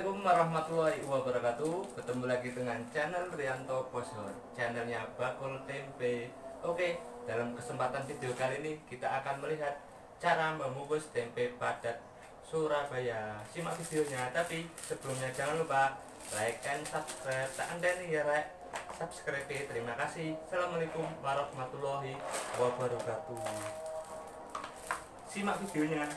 Assalamualaikum warahmatullahi wabarakatuh. Ketemu lagi dengan channel Rianto Poshor. Channelnya Bakul Tempe. Oke, dalam kesempatan video kali ini Kita akan melihat cara membungkus tempe padat Surabaya. Simak videonya Tapi sebelumnya jangan lupa Like and subscribe. Tak anda nih ya like Subscribe Terima kasih. Assalamualaikum warahmatullahi wabarakatuh. Simak videonya.